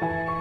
Bye.